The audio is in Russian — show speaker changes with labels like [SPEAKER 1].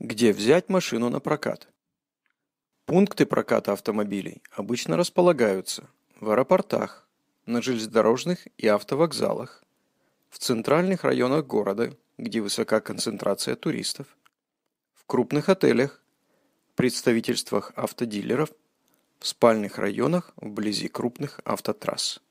[SPEAKER 1] Где взять машину на прокат? Пункты проката автомобилей обычно располагаются в аэропортах, на железнодорожных и автовокзалах, в центральных районах города, где высока концентрация туристов, в крупных отелях, представительствах автодилеров, в спальных районах вблизи крупных автотрасс.